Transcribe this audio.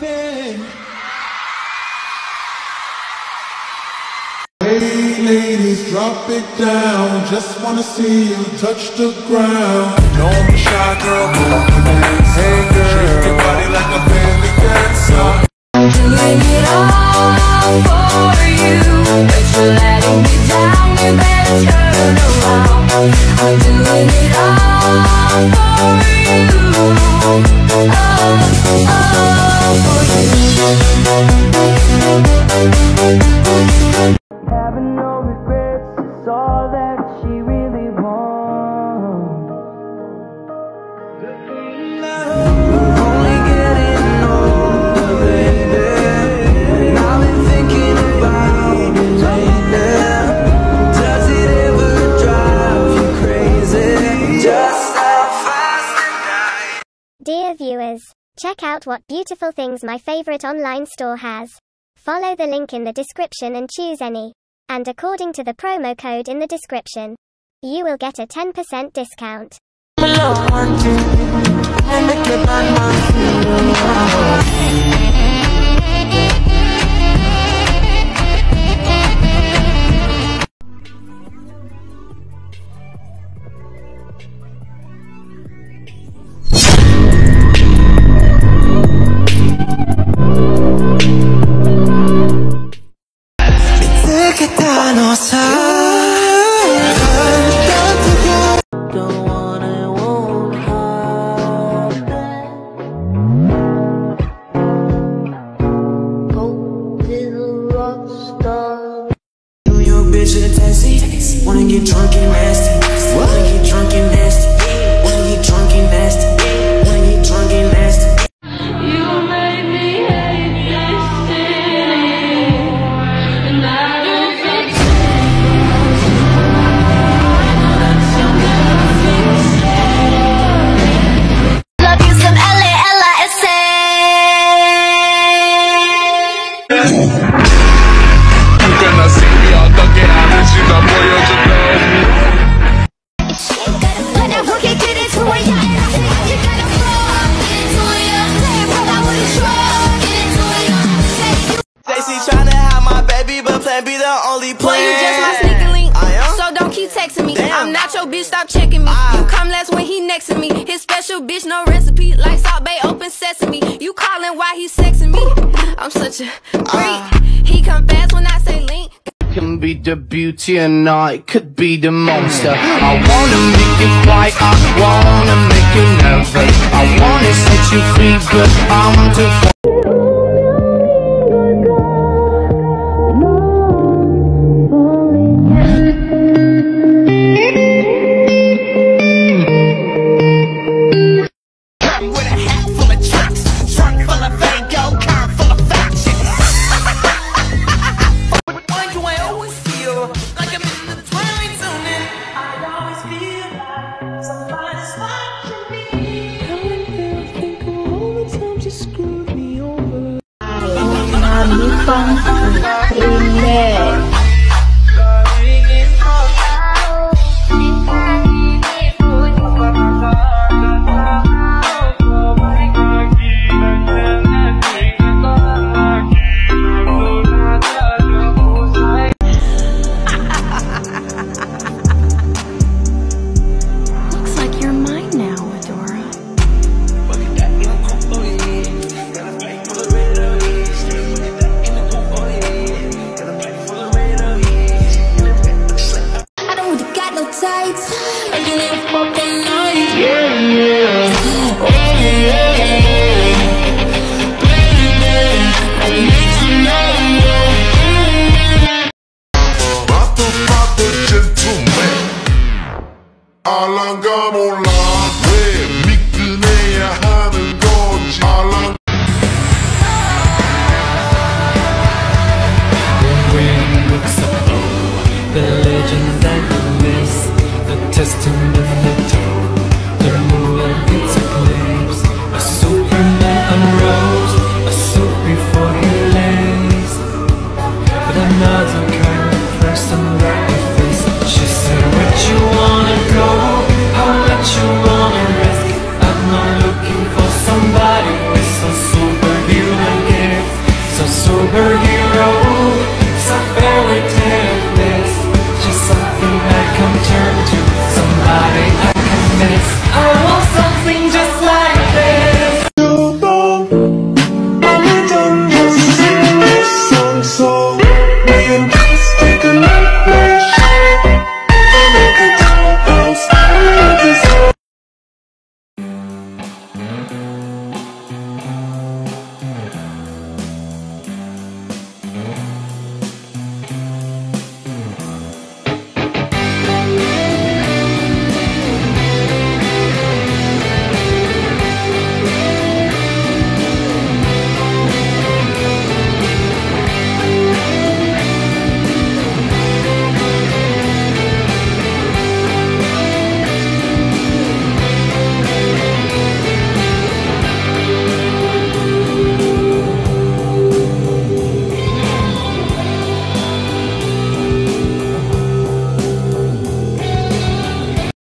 la. Hey ladies, drop it down. Just wanna see you touch the ground. Know I'm a shy girl, but I'm a. Hey girl, shake your body like a belly dancer. doing it all for you. But you're letting me down, you better turn around. I'm doing it all for you. Oh, oh, for you. Check out what beautiful things my favorite online store has. Follow the link in the description and choose any. And according to the promo code in the description, you will get a 10% discount. Say They see tryna have my baby, but plan be the only plan. Boy, you just my sneaker link. I am? So don't keep texting me. Damn. I'm not your bitch, stop checking me. Ah. You come last when he next to me. His special bitch, no recipe. Like Salt Bae, open sesame. You calling while he sexing me. I'm such a freak. Ah. He come fast when I say link. can be the beauty and I could be the monster. I wanna make you quiet, I wanna make you nervous. I wanna set you free, but I'm too far. down.